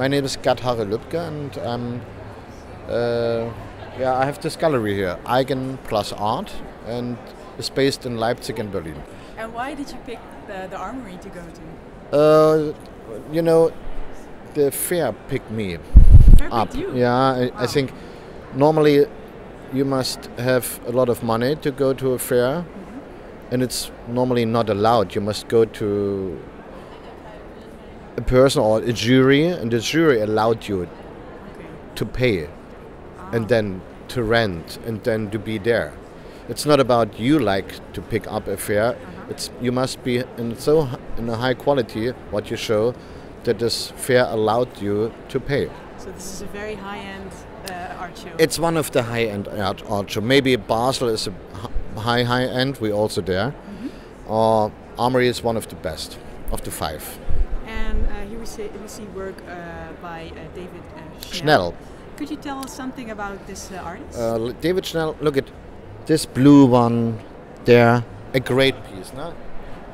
My name is Gerd Harry Lybke, and I'm, uh, yeah, I have this gallery here, Eigen Plus Art, and it's based in Leipzig and Berlin. And why did you pick the, the armory to go to? Uh, you know, the fair picked me Fair up. picked you. Yeah, I, I think normally you must have a lot of money to go to a fair, and it's normally not allowed. You must go to a person or a jury, and the jury allowed you Okay. to pay Ah. and then to rent and then to be there. It's not about you like to pick up a fair. It's you must be in so in a high quality what you show that this fair allowed you to pay. So this is a very high-end uh, art show. It's one of the high end art, art show. Maybe Basel is a high high end. We also there. Or Armory is one of the best of the five. And uh, here we see, we see work uh, by uh, David uh, Schnell. Schnell. Could you tell us something about this uh, artist? Uh, David Schnell, look at this blue one there. A great piece, no?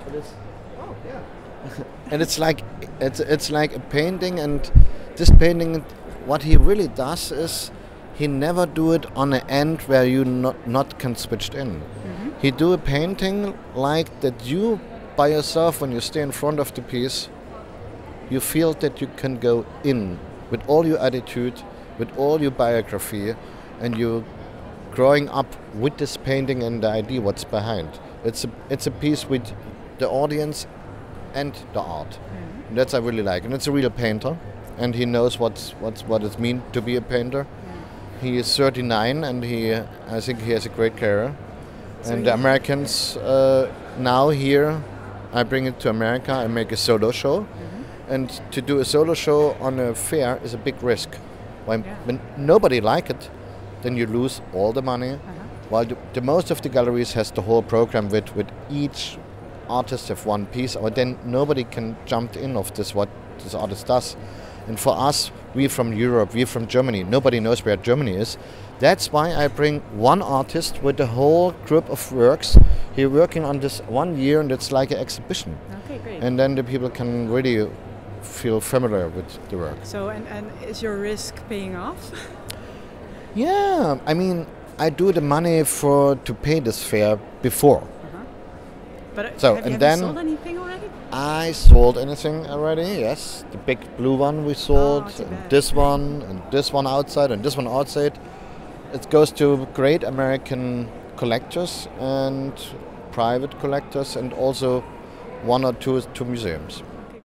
It is. Oh, yeah. and it's like it's it's like a painting, and this painting, what he really does is he never do it on an end where you not not can switch in. He do a painting like that you by yourself when you stay in front of the piece, you feel that you can go in with all your attitude, with all your biography, and you're growing up with this painting and the idea what's behind. It's a it's a piece with the audience and the art. And that's I really like. And it's a real painter, and he knows what's what's what it means to be a painter. He is 39, and he I think he has a great career. So and the Americans uh, now here, I bring it to America. I make a solo show, and to do a solo show on a fair is a big risk. When, Yeah. when nobody like it, then you lose all the money. Uh-huh. While the, the most of the galleries has the whole program with with each artist have one piece, or then nobody can jump in of this what this artist does. And for us, we from Europe, we from Germany, nobody knows where Germany is. That's why I bring one artist with a whole group of works. He's working on this one year, and it's like an exhibition. okay, great. And then the people can really feel familiar with the work. so, and, and is your risk paying off? Yeah, I mean, I do the money for to pay this fair before. But uh, So, have, you- and then- sold anything already? I sold anything already, yes. The big blue one we sold, Oh, and this one, and this one outside, and this one outside. It goes to great American collectors and private collectors, and also one or two to museums.